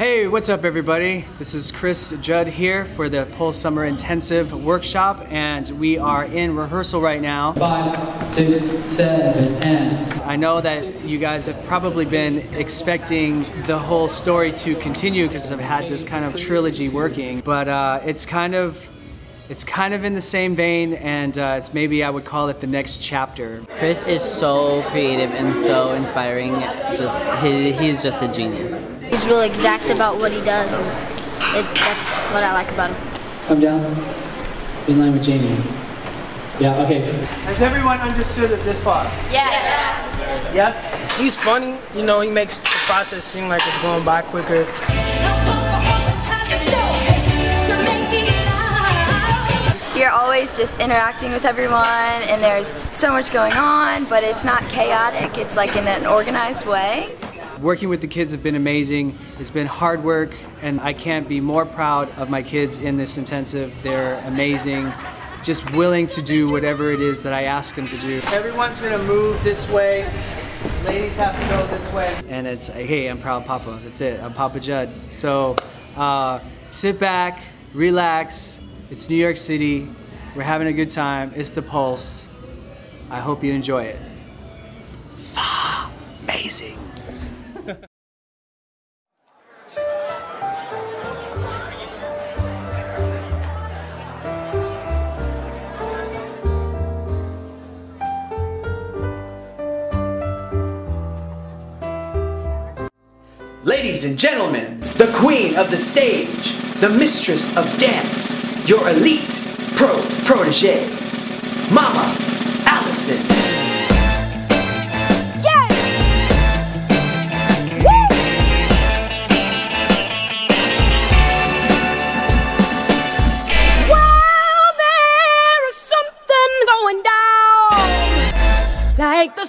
Hey, what's up, everybody? This is Cris Judd here for the Pulse Summer Intensive Workshop, and we are in rehearsal right now. Five, six, seven, and. I know that you guys have probably been expecting the whole story to continue because I've had this kind of trilogy working, but uh, it's kind of it's kind of in the same vein, and uh, it's maybe I would call it the next chapter. Cris is so creative and so inspiring. Just he, he's just a genius. He's really exact about what he does, and it, that's what I like about him. Come down. In line with Jamie. Yeah, okay. Has everyone understood it this far? Yeah. Yes? He's funny, you know, he makes the process seem like it's going by quicker. You're always just interacting with everyone and there's so much going on, but it's not chaotic, it's like in an organized way. Working with the kids have been amazing. It's been hard work, and I can't be more proud of my kids in this intensive. They're amazing, just willing to do whatever it is that I ask them to do. Everyone's gonna move this way. Ladies have to go this way. And it's, hey, I'm proud Papa. That's it. I'm Papa Judd. So uh, sit back, relax. It's New York City. We're having a good time. It's the Pulse. I hope you enjoy it. Amazing. Ladies and gentlemen, the queen of the stage, the mistress of dance, your elite pro protege, Mama Allison. Well, there is something going down, like the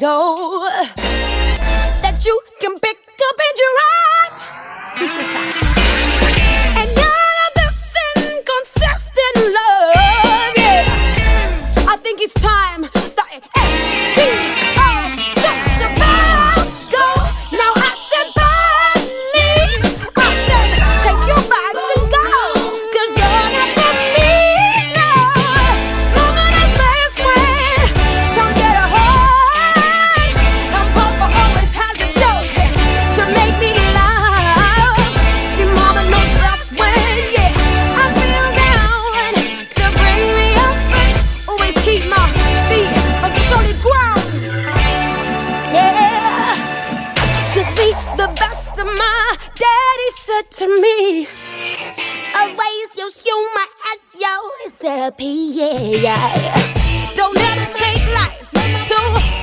no said to me. Always use humor as your therapy, yeah. Don't ever take life too